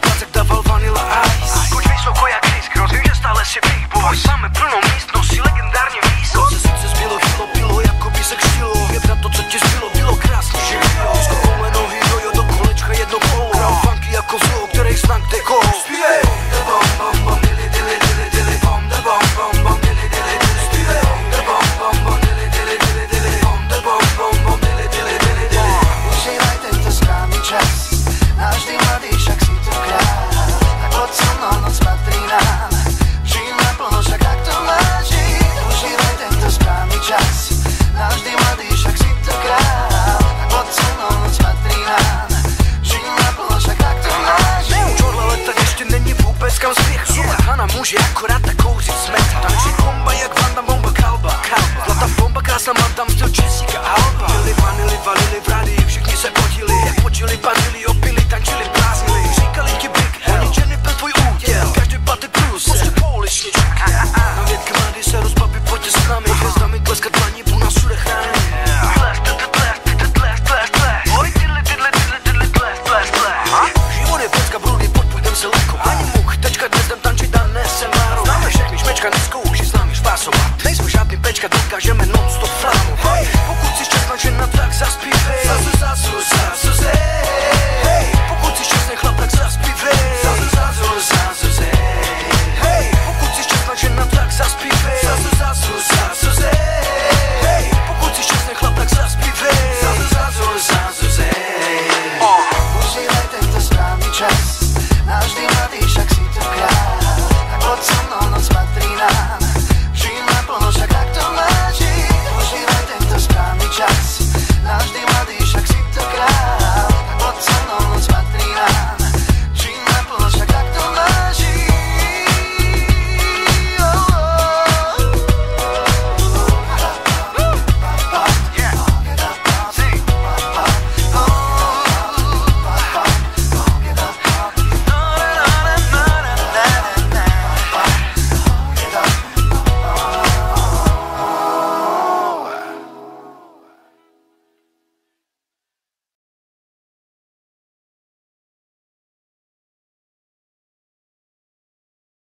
da bacak dawał vanilla ice Kod visoko jak stale boy Tvoj sam me